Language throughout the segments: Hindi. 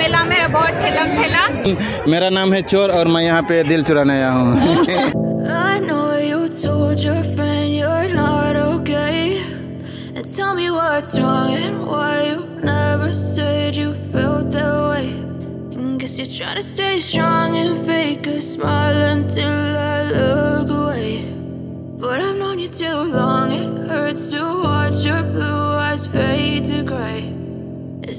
मेला में बहुत ठेलम ठेला मेरा नाम है चोर और मैं यहाँ पे दिल चुराने आया हूँ I know you told your friend you're not okay. And tell me what's wrong and why you never said you felt that way. And guess you're trying to stay strong and fake a smile until I look away. But I've known you too long, it hurts to watch your blue eyes fade to gray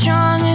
strong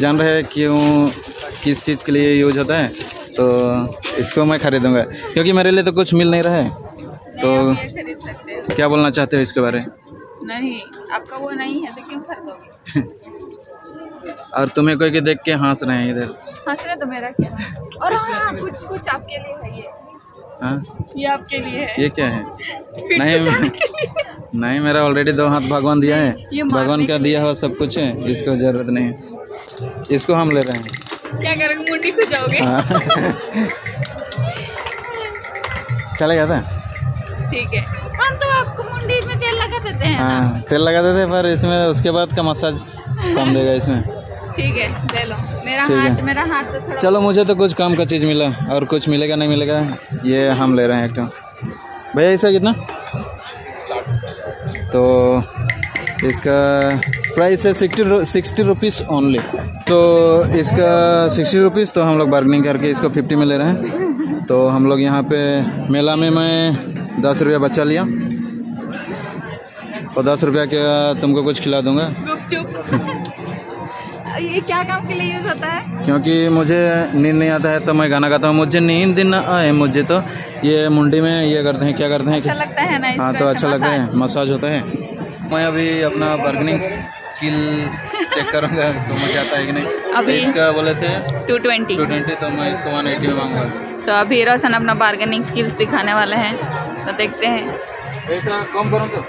जान रहे हैं क्यों किस चीज़ के लिए यूज़ होता है तो इसको मैं ख़रीदूँगा। क्योंकि मेरे लिए तो कुछ मिल नहीं रहा है तो क्या बोलना चाहते हो इसके बारे? में नहीं आपका वो नहीं है तो क्यों खरीदोगे? और तुम्हें कोई के देख के हंस रहे हैं इधर? हंस रहे तो मेरा क्या? और हाँ कुछ कुछ आपके लिए है ये। हाँ? ये आपके लिए है। ये क्या है? नहीं आपके लिए। नहीं मेरा ऑलरेडी दो हाथ भगवान दिया है। भगवान का दिया हुआ सब कुछ है जिसको ज़रूरत नहीं है। इसको हम ले रहे हैं। क्या करोगे? मुंडी को जाओगे। हाँ। चलेगा था ठीक है। हाँ हम तो आपको मुंडी में तेल लगा देते हैं। हाँ तेल लगा देते पर इसमें उसके बाद का मसाज कम देगा इसमें। ठीक है ले लो। मेरा है। हाथ मेरा हाथ तो थोड़ा चलो मुझे तो कुछ काम का चीज़ मिला और कुछ मिलेगा नहीं मिलेगा ये हम ले रहे हैं एक तो। भैया इसका कितना? तो इसका प्राइस है सिक्सटी सिक्सटी रुपीज़ ओनली तो इसका सिक्सटी रुपीज़ तो हम लोग बार्गनिंग करके इसको फिफ्टी में ले रहे हैं। तो हम लोग यहाँ पे मेला में मैं दस रुपया बच्चा लिया। और दस रुपया के तुमको कुछ खिला दूँगा? ये क्या काम के लिए यूज़ होता है? क्योंकि मुझे नींद नहीं आता है तो मैं गाना गाता हूँ। मुझे नींद न आए मुझे तो ये मुंडी में ये करते हैं क्या करते हैं अच्छा लगता है ना हाँ तो अच्छा लगता है? मसाज होता है। मैं अभी अपना बार्गेनिंग स्किल चेक करूँगा तो मुझे आता है कि नहीं? अभी तो अभी? इसका बोले थे 220 टू ट्वेंटी तो मैं इसको वन एट्टी में मांगूँगा। तो अभी रोशन अपना बार्गेनिंग स्किल्स दिखाने वाले हैं तो देखते हैं। ऐसा कम करूँ तो।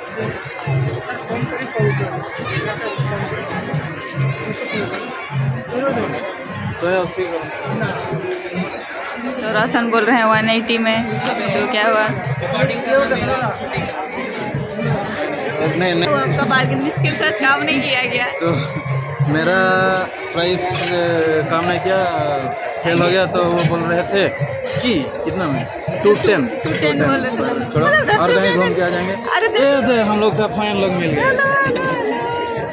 तो रोशन बोल रहे हैं 180 में तो क्या हुआ? नहीं नहीं। तो आपका बार्गेनिंग स्किल्स आज काम नहीं किया गया तो मेरा प्राइस काम नहीं किया? फेल हो गया तो वो बोल रहे थे कि कितना में? Two ten two ten. छोड़ो मतलब और कहीं घूम के आ जाएँगे। अरे हम लोग का फाइन लोग मिल गया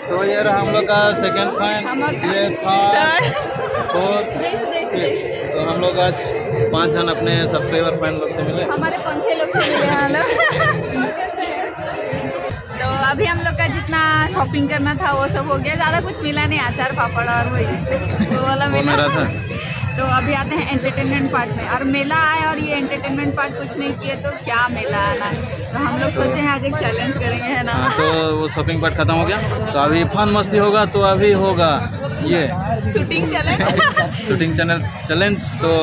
तो ये रहा हम लोग का सेकंड फाइन ये थर्ड फोर्थ तो हम लोग आज पाँच जन अपने सब्सक्राइबर फाइन लोग से मिले। हमारे पंखे लोग को मिले हैं अभी हम लोग का जितना शॉपिंग करना था वो सब हो गया। ज़्यादा कुछ मिला नहीं अचार पापड़ और वही। वो वाला मिला। था। तो अभी आते हैं एंटरटेनमेंट पार्ट में। और मेला आए और ये एंटरटेनमेंट पार्ट कुछ नहीं किए तो क्या मेला आना तो हम लोग सोचे हैं आज एक चैलेंज करेंगे है ना? हाँ, तो वो शॉपिंग पार्ट खत्म हो गया। तो अभी फन मस्ती होगा तो अभी होगा। ये। Shooting challenge shooting channel challenge तो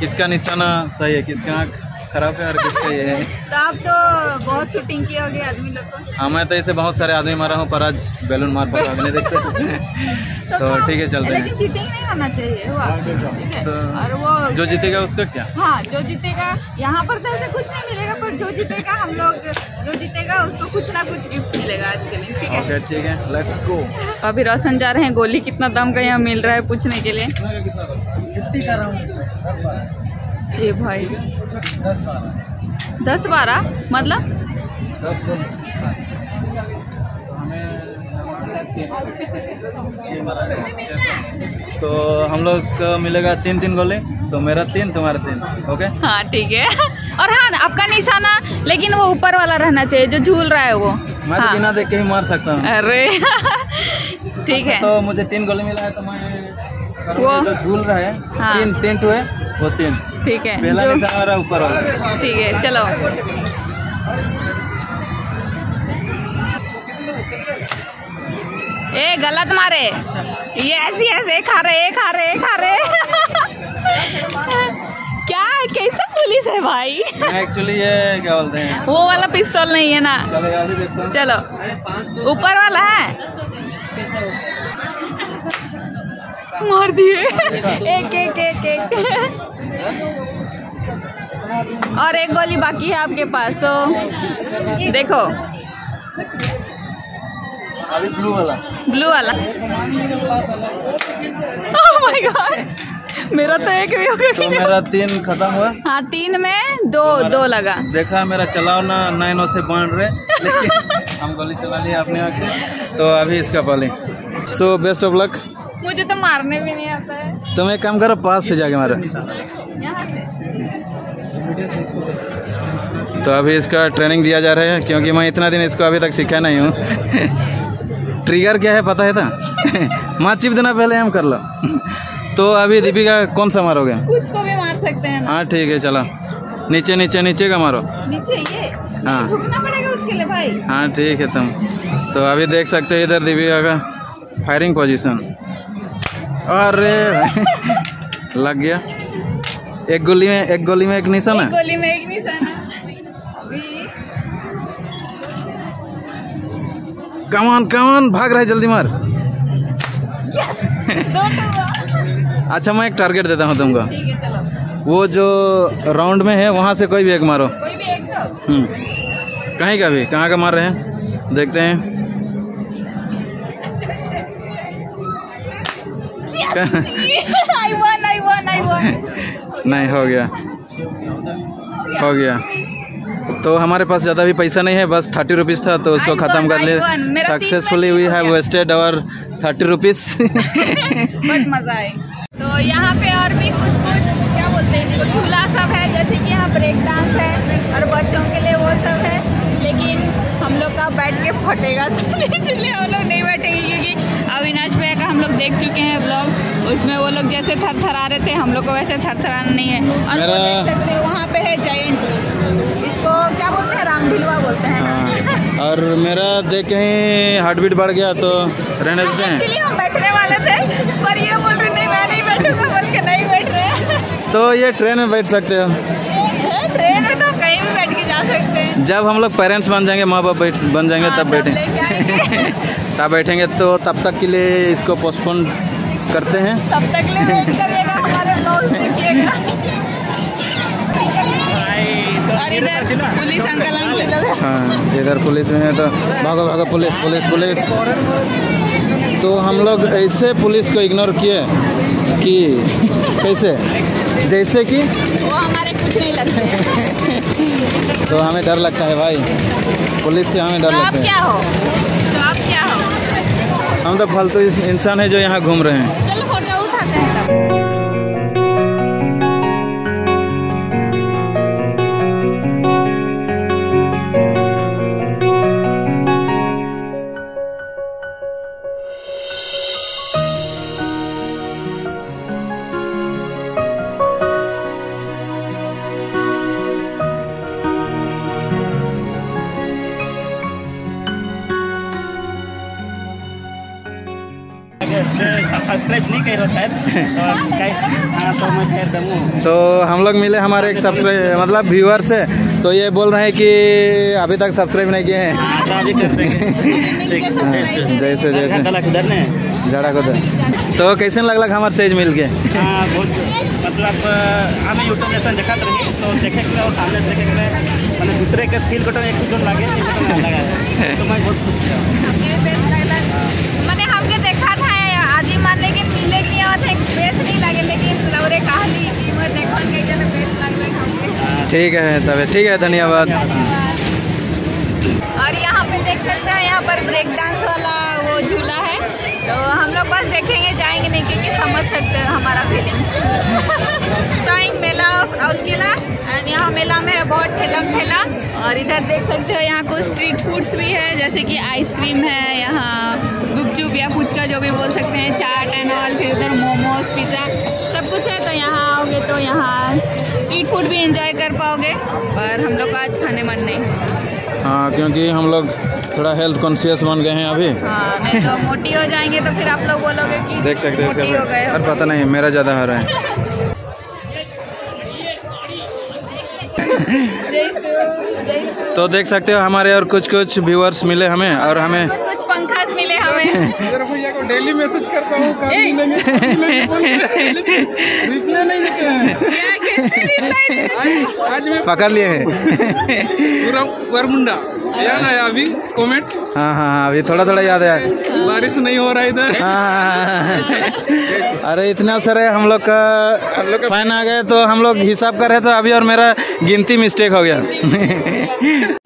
किसका निशाना सही है किसका आँख? खराब है और किसका ये है? तो आप तो बहुत शूटिंग किए होगे आदमी लोग को। हाँ मैं तो ऐसे बहुत सारे आदमी मारा हूँ पर आज बैलून मार अभी नहीं देखते तो ठीक है चलते लेकिन हैं चीटिंग नहीं होना चाहिए हुआ। ठीक है। तो और वो जो जीतेगा उसका क्या? हाँ जो जीतेगा यहाँ पर तो ऐसे कुछ नहीं मिलेगा पर जो जीतेगा हम लोग जो जीतेगा उसको कुछ ना कुछ गिफ्ट मिलेगा आज के दिन ठीक है? ठीक है लेट्स गो अभी रोशन जा रहे हैं गोली कितना दाम का यहाँ मिल रहा है पूछने के लिए। ये भाई। दस बारह? मतलब? तो हम लोग को मिलेगा तीन तीन गोले तो मेरा तीन तुम्हारा तीन ओके हाँ ठीक है। और हाँ आपका निशाना लेकिन वो ऊपर वाला रहना चाहिए जो झूल रहा है वो। मैं हाँ। तो हाँ। बिना देख के ही मार सकता हूँ। अरे ठीक है। तो मुझे तीन गोले मिला है तो मैं वो- जो झूल रहा है हाँ। तीन तीन टू है वो तीन। ठीक है पहला निशान मेरा ऊपर वाला। ठीक है चलो। ए गलत मारे। यस यस एक खा रहे एक खा रहे एक खा रहे क्या कैसा पुलिस है भाई? एक्चुअली ये क्या बोलते हैं? वो वाला पिस्तौल नहीं है ना। ही हूँ। चलो। ऊपर वाला है। मार दिए। एक एक एक एक। और एक गोली बाकी है आपके पास तो देखो। अभी ब्लू वाला। ब्लू वाला। ओह माय गॉड मेरा तो एक भी हो तो गया मेरा तीन खत्म हुआ। हाँ तीन में दो दो लगा। देखा मेरा चलाओ ना नाइनों से बन रहे। लेकिन हम गोली चला लिया अपने आँख से। तो अभी इसका पाली। सो बेस्ट ऑफ़ लक मुझे तो मारने भी नहीं आता है। तुम एक काम करो पास से जाके मारो। तो अभी इसका ट्रेनिंग दिया जा रहा है क्योंकि मैं इतना दिन इसको अभी तक सीखा नहीं हूँ। ट्रिगर क्या है पता है था माँ चिप देना पहले हम कर लो। तो अभी दीपिका कौन सा मारोगे? कुछ को भी मार सकते हैं हाँ ठीक है चलो। नीचे नीचे नीचे का मारो। नीचे ये? हाँ। पड़ेगा उसके लिए भाई। हाँ ठीक है तुम। तो अभी देख सकते हो इधर दीपिका का फायरिंग पोजीशन अरे लग गया। एक गोली में एक गोली में एक निशान है? गोली में एक निशाना अभी कमान कमान भाग रहा है जल्दी मार। अच्छा मैं एक टारगेट देता हूँ तुमको। है वो जो राउंड में है वहाँ से कोई भी एक मारो। कोई भी एक हम्म, कहीं का भी कहाँ का मार रहे हैं? देखते हैं। I won I won I won नहीं हो गया। हो गया। तो हमारे पास ज़्यादा भी पैसा नहीं है बस थर्टी रुपीज़ था तो उसको ख़त्म कर I लिए won. सक्सेसफुली वी हो have. Wasted our thirty rupees मज़ा आए तो यहाँ पे और भी कुछ कुछ क्या बोलते हैं झूला सब है जैसे कि यहाँ ब्रेक डांस है और बच्चों के लिए वो सब है। हम लोग का बैठ के फटेगा इसलिए हम लोग नहीं बैठेंगे क्योंकि अविनाश भैया का हम लोग देख चुके हैं ब्लॉग उसमें वो लोग जैसे थर थर आ रहे थे हम लोग को वैसे थर थराना नहीं है। और मेरा- देख सकते हैं वहाँ पे है जयंत इसको क्या बोलते हैं राम ढिलवा बोलते हैं हाँ और मेरा देख कहीं हार्ट बीट बढ़ गया तो रहने देते हैं। हम बैठने वाले थे पर ये बोल रहे नहीं मैं नहीं बैठूँगा बोल के नहीं बैठ रहे। तो ये ट्रेन में बैठ सकते हो। जब हम लोग पेरेंट्स बन जाएँगे माँ बाप बैठ बन जाएँगे हाँ, तब तब बैठेंगे तब बैठेंगे तो तब तक के लिए इसको पोस्टपोन करते हैं। तब तक ले वेट करिएगा हमारे और इधर पुलिस अंकल हाँ इधर पुलिस में है तो भागो भागो पुलिस पुलिस पुलिस। तो हम लोग ऐसे पुलिस को इग्नोर किए। कि कैसे? जैसे कि? वो हमारे कुछ नहीं लगते तो हमें डर लगता है भाई। पुलिस से हमें डर तो लगता है। क्या हो? तो आप क्या हो? हम तो फालतू इस- इंसान है जो यहाँ घूम रहे हैं। सब्सक्राइब नहीं करो शायद और कहीं- हाँ तो तो हम लोग मिले हमारे एक सब्सक्राइब मतलब व्यूअर से। तो ये बोल रहे हैं कि अभी तक सब्सक्राइब नहीं किए हैं। हाँ तो अभी कर देंगे। मिलके सब्सक्राइब करें। जैसे जैसे। जड़ा को दे। तो कैसे लगलक हमारे सेज मिल के हाँ मतलब हमें यूट्यूब जैसा देखा रही तो देखे के लिए और सामने देखे के लिए मैंने दूसरे के फील कटो एक जो लागे लगा है तो मैं बहुत खुश ठीक है तब ठीक है, धन्यवाद। और यहाँ पे देख सकते हैं, यहाँ पर ब्रेक डांस वाला वो झूला है। तो हम लोग बस देखेंगे, जाएँगे नहीं, क्योंकि समझ सकते हैं हमारा फीलिंग टाइम मेला और किला एंड यहाँ मेला में है बहुत ठेला ठेला। और इधर देख सकते हो, यहाँ कुछ स्ट्रीट फूड्स भी है, जैसे कि आइसक्रीम है, यहाँ गुपचुप या पुचका जो भी बोल सकते हैं, चाट एंड ऑल फिर उधर मोमोज पिज़्ज़ा कुछ है तो यहाँ आओगे तो यहाँ स्ट्रीट फ़ूड भी इंजॉय कर पाओगे पर हम लोग को आज खाने मन नहीं। हाँ क्योंकि हम लोग थोड़ा हेल्थ कॉन्शियस बन गए हैं अभी। हाँ नहीं तो मोटी हो जाएँगे तो फिर आप लोग बोलोगे कि देख सकते हैं मोटी हो गए अरे पता नहीं मेरा ज़्यादा हो रहा है। तो देख सकते हो हमारे और कुछ कुछ व्यूअर्स मिले हमें और हमें कुछ कुछ पंखास मिले हमें। डेली मैसेज करता हूँ रिप्लाई नहीं देते हैं। आज मैं पकड़ लिए हैं पूरा वरमुंडा याद आया अभी कमेंट हाँ हाँ हाँ अभी थोड़ा थोड़ा याद आया बारिश नहीं हो रहा इधर हाँ, अरे इतना सारे हम लोग का फ़ैन आ गए तो हम लोग हिसाब कर रहे थे अभी और मेरा गिनती मिस्टेक हो गया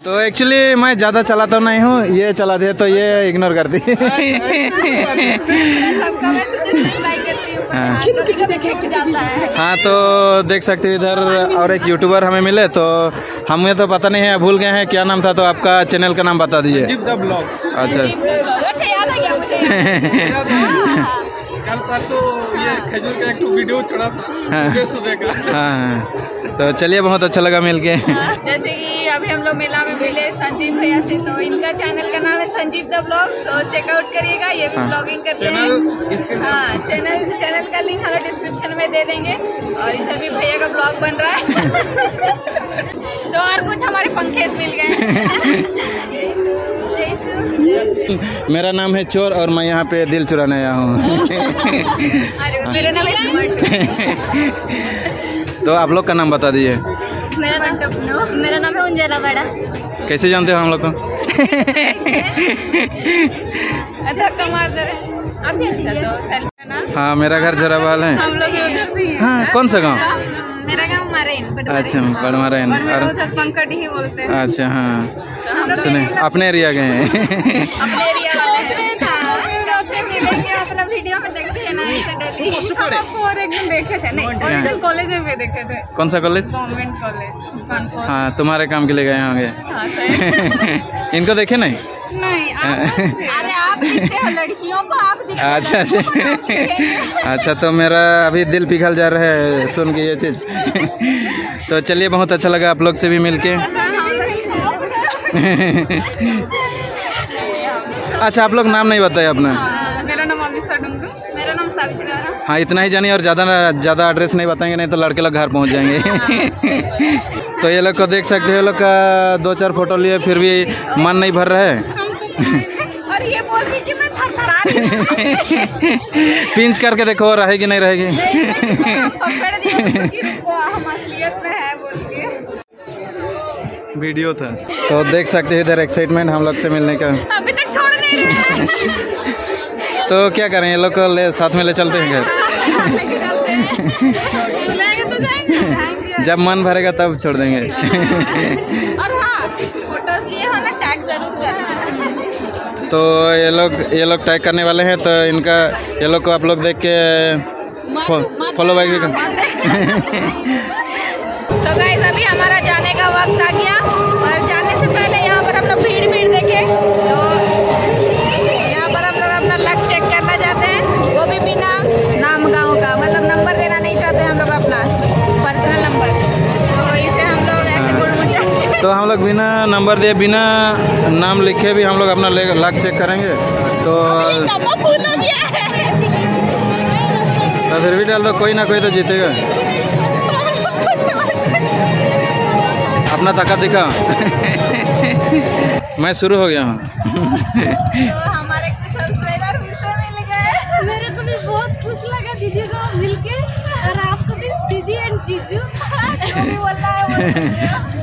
तो एक्चुअली मैं ज़्यादा चलाता नहीं हूँ ये चला दिया तो ये इग्नोर कर दी हूँ। हाँ। तो पीछे देखे जाता है। हाँ तो देख सकते हो इधर और एक यूट्यूबर हमें मिले तो हमें तो पता नहीं है भूल गए हैं क्या नाम था तो आपका चैनल का नाम बता दीजिए। द ब्लॉग्स अच्छा। हाँ, कल परसों ये खजूर का एक वीडियो चढ़ा हाँ। था सुबह का। हाँ तो चलिए बहुत अच्छा लगा मिल के। हाँ, जैसे कि अभी हम लोग मेला में मिले संजीव भैया से तो इनका चैनल का नाम है संजीव द ब्लॉग तो चेकआउट करिएगा ये भी हाँ। ब्लॉगिंग करते हैं। चैनल हाँ चैनल चैनल का लिंक हमें डिस्क्रिप्शन में दे देंगे और इधर भी भैया का ब्लॉग बन रहा है। तो और कुछ हमारे पंखे मिल गए। मेरा नाम है चोर और मैं यहाँ पे दिल चुराने आया हूँ। तो आप लोग का नाम बता दीजिए। मेरा नाम मेरा नाम है उंजला बड़ा। कैसे जानते हो हम लोग को? हाँ? मेरा घर जरावाल है। हम लोग उधर से हाँ कौन सा गाँव? मेरा गाँव मरेन अच्छा पड़मारा और ही बोलते हैं। अच्छा हाँ। तो सुने अपने एरिया गए हैं। अपने एरिया वाले हैं। मतलब वीडियो में देखते हैं ना ऐसे डेली हम आपको और एक दिन देखे थे। नहीं ओरिजिनल कॉलेज में भी देखे थे। कौन सा कॉलेज कॉलेज हाँ तुम्हारे काम के लिए गए होंगे। हाँ, इनको देखे नहीं? नहीं अरे आप हो लड़कियों को आप अच्छा को तो। अच्छा अच्छा तो मेरा अभी दिल पिघल जा रहा है सुन के ये चीज़। तो चलिए बहुत अच्छा लगा आप लोग से भी मिलके। अच्छा आप लोग नाम नहीं बताए अपना? मेरा नाम अमिशा डुंगरू मेरा नाम सावित्री हाँ इतना ही जानिए और ज़्यादा ज़्यादा एड्रेस नहीं बताएँगे नहीं तो लड़के लोग घर पहुँच जाएँगे। तो ये लोग को देख सकते हो ये लोग का दो चार फ़ोटो लिए फिर भी मन नहीं भर रहा है। और ये बोल रही कि मैं थरथरा रही पिंच करके देखो रहेगी नहीं रहेगी। है वीडियो था। तो देख सकते हैं इधर एक्साइटमेंट हम लोग से मिलने का। अभी तक छोड़ नहीं रहे तो क्या करें ये लोग को ले साथ में ले चलते हैं घर। जब मन भरेगा तब छोड़ देंगे। और हाँ फ़ोटोज़ लिए ना टैग ज़रूर करना। तो ये लोग ये लोग टैग करने वाले हैं तो इनका ये लोग को आप लोग देख के फॉलो बैक भी कर तो गाइस अभी हमारा जाने का वक्त आ गया। तो हम लोग बिना नंबर दिए बिना नाम लिखे भी हम लोग अपना ले लक चेक करेंगे। तो तो फिर भी डाल दो कोई ना कोई तो जीतेगा। अपना ताकत दिखा मैं शुरू हो गया हूँ। तो हमारे कुछ सब्सक्राइबर फिर से मिल गए। मेरे को भी बहुत खुश लगा दीदी को मिलके और आपको भी दीदी एंड जीजू। जो भी बोलना है वो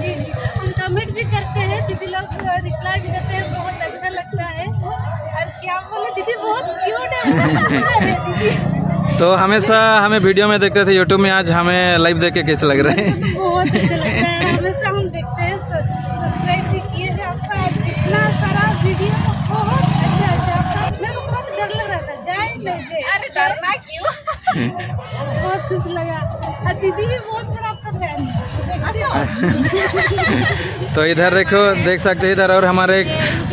जी जी हम कमेंट भी करते हैं दीदी लोग रिप्लाई भी करते हैं बहुत अच्छा लगता है और क्या बोले दीदी बहुत क्यूट है दीदी तो हमेशा हमें वीडियो में देखते थे यूट्यूब में आज हमें लाइव देख के कैसे लग रहे हैं? तो बहुत अच्छा लगता है। हमेशा हम देखते हैं सब्सक्राइब भी किए हैं। आपका इतना सारा वीडियो बहुत अच्छा अच्छा आपका बहुत डर लग रहा था। जाए नहीं अरे डरना क्यों? बहुत खुश लगा। और दीदी भी बहुत बड़ा आपका फ़ैन है। तो इधर देखो देख सकते हैं इधर और हमारे एक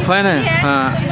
फ़ैन है। हाँ।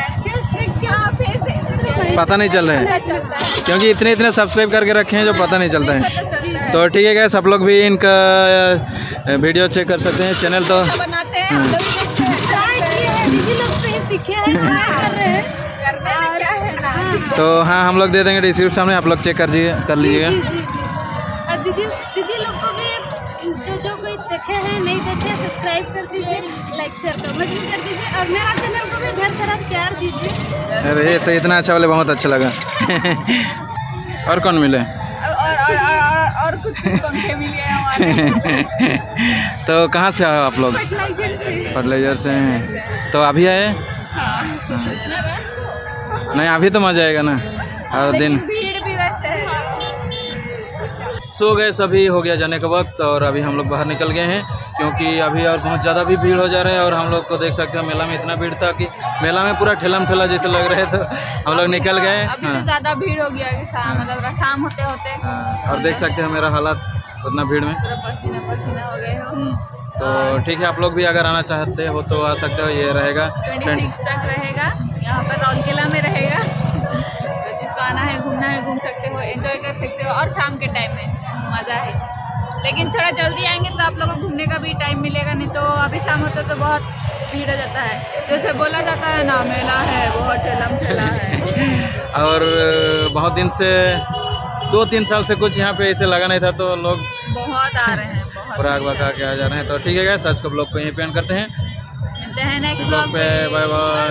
पता नहीं चल रहा है। चलता है क्योंकि इतने इतने सब्सक्राइब करके रखे हैं जो पता नहीं चलता है। तो ठीक है गैस सब लोग भी इनका वीडियो चेक कर सकते हैं। चैनल तो बनाते हैं हैं। हैं। दीदी लोग से ही सीखे हैं। try कर रहे हैं। करने में क्या है ना। तो हाँ हम लोग दे देंगे डिस्क्रिप्शन में आप लोग चेक कर लीजिए कर लीजिएगा। दीदी दीदी लोग को भी जो जो कोई देखे हैं नहीं देखे सब्सक्राइब कर दीजिए लाइक शेयर कमेंट भी कर दीजिए। और मेरा चैनल को भी ढेर सारा प्यार दीजिए अरे ये तो इतना अच्छा वाले बहुत अच्छा लगा। और कौन मिले? और और और और, और कुछ पंखे मिले हमारे। तो कहाँ से आए आप लोग? फर्टिलाइज़र से। हैं। तो अभी आए? हाँ। नहीं अभी तो मज़ा आएगा ना। हर दिन। है। सो गए सभी हो गया जाने का वक्त और अभी हम लोग बाहर निकल गए हैं। क्योंकि अभी और बहुत ज़्यादा भी भीड़ हो जा रहा है और हम लोग को देख सकते हो मेला में इतना भीड़ था कि मेला में पूरा ठेलम ठेला जैसे लग रहे तो हम लोग निकल गए अभी तो हाँ। ज़्यादा भीड़ हो गया कि शाम मतलब शाम होते होते। हाँ, और देख सकते हैं मेरा हालात उतना भीड़ में। पसीना पसीना हो गए हो। हम्म, तो ठीक है आप लोग भी अगर आना चाहते हो तो आ सकते हो ये रहेगा। ट्वेंटी तक रहेगा यहाँ पर रौलकेला में रहेगा। तो जिसको आना है घूमना है घूम सकते हो एंजॉय कर सकते हो और शाम के टाइम में मज़ा है। लेकिन थोड़ा जल्दी आएँगे तो आप लोगों को घूमने का भी टाइम मिलेगा नहीं तो अभी शाम होता तो बहुत भीड़ हो जाता है। जैसे बोला जाता है ना मेला है बहुत ठेलम ठेला है। और बहुत दिन से दो तीन साल से कुछ यहाँ पे ऐसे लगा नहीं था तो लोग बहुत आ रहे हैं बहुत पराग बका के आ जा रहे हैं। तो ठीक है आज का ब्लॉग को यहीं पे एंड करते हैं। मिलते हैं नेक्स्ट ब्लॉग पे बाय बाय